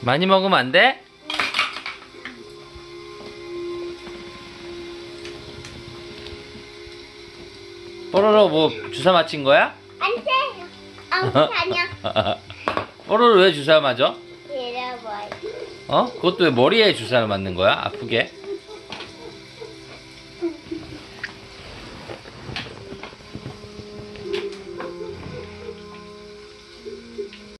많이 먹으면 안 돼? 뽀로로 뭐 주사 맞힌 거야? 안 돼. 아, 아니야. 뽀로로 왜 주사 맞아? 잃어버려. 뭐 어? 그것도 왜 머리에 주사를 맞는 거야? 아프게?